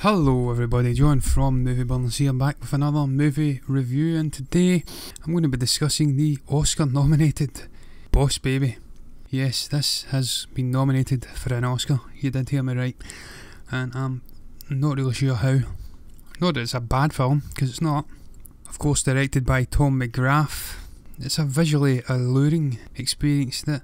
Hello everybody, John from Movie Burners here back with another movie review and today I'm going to be discussing the Oscar nominated Boss Baby. Yes, this has been nominated for an Oscar, you did hear me right, and I'm not really sure how. Not that it's a bad film, because it's not. Of course directed by Tom McGrath, it's a visually alluring experience that,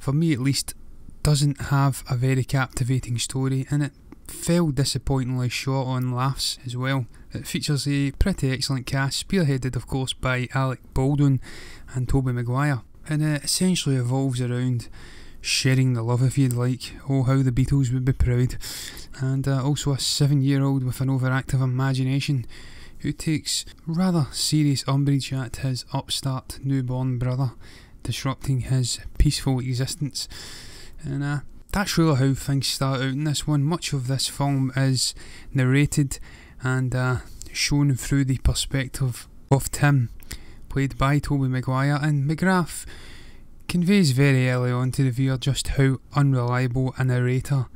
for me at least, doesn't have a very captivating story in it fell disappointingly short on laughs as well. It features a pretty excellent cast, spearheaded of course by Alec Baldwin and Tobey Maguire, and it essentially evolves around sharing the love if you'd like. Oh, how the Beatles would be proud. And uh, also a seven year old with an overactive imagination who takes rather serious umbrage at his upstart newborn brother, disrupting his peaceful existence. And uh, that's really how things start out in this one. Much of this film is narrated and uh, shown through the perspective of Tim, played by Tobey Maguire, and McGrath conveys very early on to the viewer just how unreliable a narrator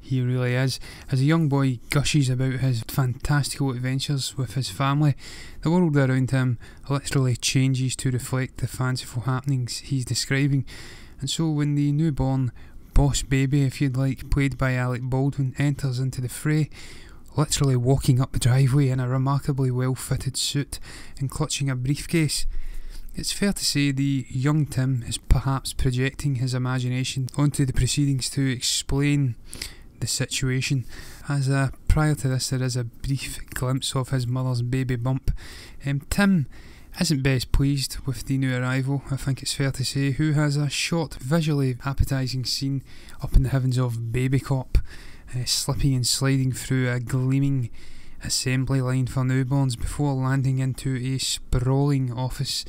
he really is. As a young boy gushes about his fantastical adventures with his family, the world around him literally changes to reflect the fanciful happenings he's describing. And so when the newborn Boss Baby, if you'd like, played by Alec Baldwin, enters into the fray, literally walking up the driveway in a remarkably well fitted suit and clutching a briefcase. It's fair to say the young Tim is perhaps projecting his imagination onto the proceedings to explain the situation, as uh, prior to this there is a brief glimpse of his mother's baby bump. Um, Tim isn't best pleased with the new arrival, I think it's fair to say, who has a short, visually appetising scene up in the heavens of Baby Corp, uh, slipping and sliding through a gleaming assembly line for newborns before landing into a sprawling office.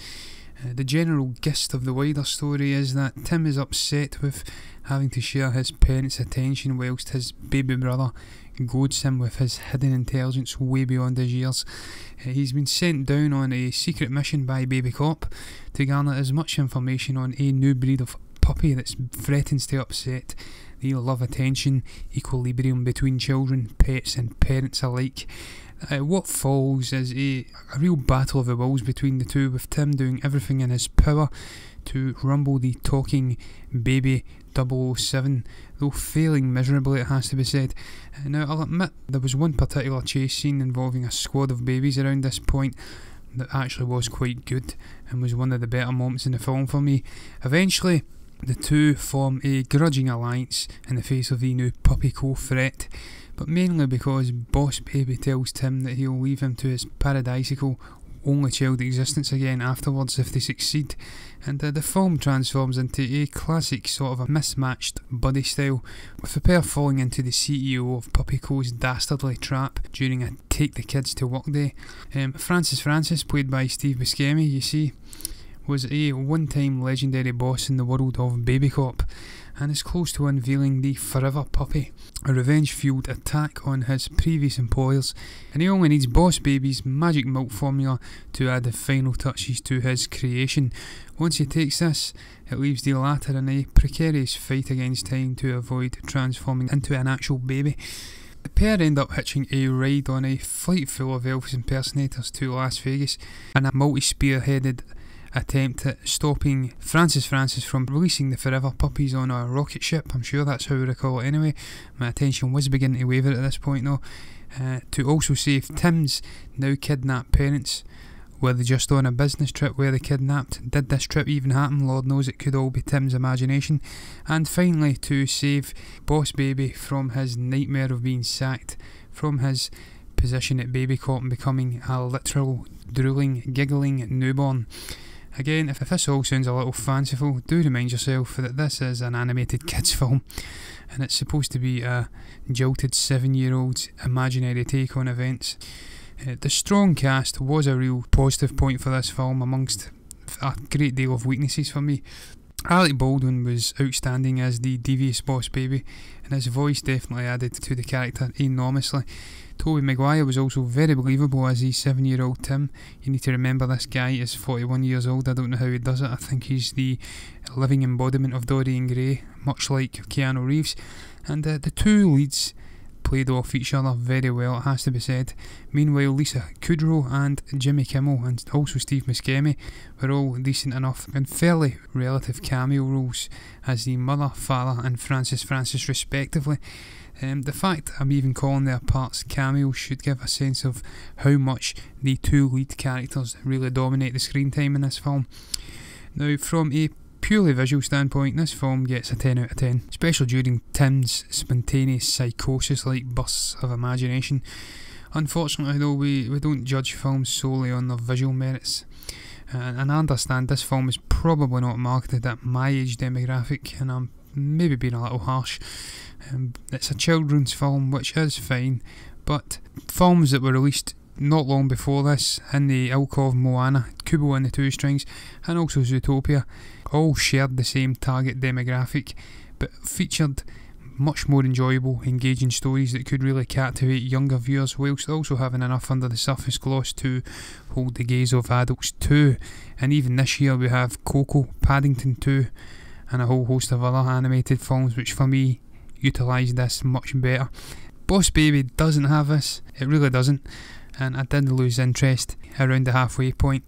Uh, the general gist of the wider story is that Tim is upset with having to share his parents' attention whilst his baby brother goads him with his hidden intelligence way beyond his years. Uh, he's been sent down on a secret mission by Baby Corp to garner as much information on a new breed of puppy that threatens to upset the love attention equilibrium between children, pets, and parents alike. Uh, what falls is a, a real battle of the wills between the two, with Tim doing everything in his power to rumble the talking baby 007, though failing miserably, it has to be said. Now, I'll admit there was one particular chase scene involving a squad of babies around this point that actually was quite good and was one of the better moments in the film for me. Eventually, the two form a grudging alliance in the face of the new Puppy Co threat, but mainly because Boss Baby tells Tim that he'll leave him to his paradisical only child existence again afterwards if they succeed. And uh, the film transforms into a classic sort of a mismatched buddy style, with the pair falling into the CEO of Puppy Co.'s dastardly trap during a take the kids to work day. Um, Francis Francis, played by Steve Buscemi, you see, was a one time legendary boss in the world of Baby Corp and is close to unveiling the Forever Puppy, a revenge fueled attack on his previous employers, and he only needs Boss Baby's magic milk formula to add the final touches to his creation. Once he takes this, it leaves the latter in a precarious fight against time to avoid transforming into an actual baby. The pair end up hitching a ride on a flight full of Elvis impersonators to Las Vegas, and a multi spearheaded attempt at stopping Francis Francis from releasing the Forever Puppies on a rocket ship. I'm sure that's how we recall it anyway. My attention was beginning to waver at this point though. Uh, to also save Tim's now kidnapped parents. Were they just on a business trip where they kidnapped? Did this trip even happen? Lord knows it could all be Tim's imagination. And finally, to save Boss Baby from his nightmare of being sacked from his position at Baby Corp and becoming a literal, drooling, giggling newborn. Again, if this all sounds a little fanciful, do remind yourself that this is an animated kids film and it's supposed to be a jilted seven year old's imaginary take on events. Uh, the strong cast was a real positive point for this film amongst a great deal of weaknesses for me. Alec Baldwin was outstanding as the devious boss baby, and his voice definitely added to the character enormously. Tobey Maguire was also very believable as the seven year old Tim. You need to remember this guy is 41 years old. I don't know how he does it. I think he's the living embodiment of Dorian Gray, much like Keanu Reeves. And uh, the two leads played off each other very well, it has to be said. Meanwhile, Lisa Kudrow and Jimmy Kimmel, and also Steve Buscemi, were all decent enough and fairly relative cameo roles as the mother, father, and Francis Francis, respectively. Um, the fact I'm even calling their parts cameos should give a sense of how much the two lead characters really dominate the screen time in this film. Now, from a purely visual standpoint, this film gets a 10 out of 10, especially during Tim's spontaneous psychosis like bursts of imagination. Unfortunately, though, we, we don't judge films solely on their visual merits. Uh, and I understand this film is probably not marketed at my age demographic, and I'm maybe being a little harsh. Um, it's a children's film, which is fine, but films that were released not long before this in the ilk Moana, Kubo and the Two Strings, and also Zootopia, all shared the same target demographic, but featured much more enjoyable, engaging stories that could really captivate younger viewers, whilst also having enough under the surface gloss to hold the gaze of adults too. And even this year we have Coco, Paddington 2, and a whole host of other animated films which for me utilise this much better. Boss Baby doesn't have this, it really doesn't, and I did lose interest around the halfway point.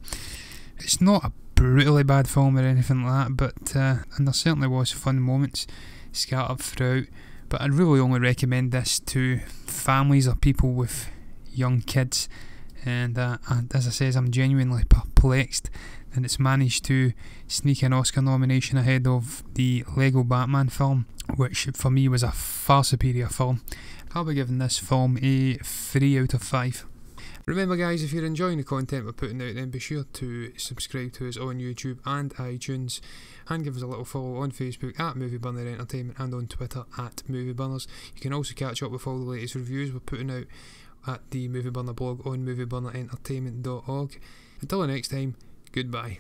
It's not a brutally bad film or anything like that, but uh, and there certainly was fun moments scattered throughout. But I'd really only recommend this to families or people with young kids. And uh, as I says, I'm genuinely perplexed that it's managed to sneak an Oscar nomination ahead of the Lego Batman film, which for me was a far superior film. I'll be giving this film a 3 out of 5. Remember, guys, if you're enjoying the content we're putting out, then be sure to subscribe to us on YouTube and iTunes, and give us a little follow on Facebook at Movie Burner Entertainment and on Twitter at Movie Burners. You can also catch up with all the latest reviews we're putting out at the Movie Burner blog on movieburnerentertainment.org. Until the next time, goodbye.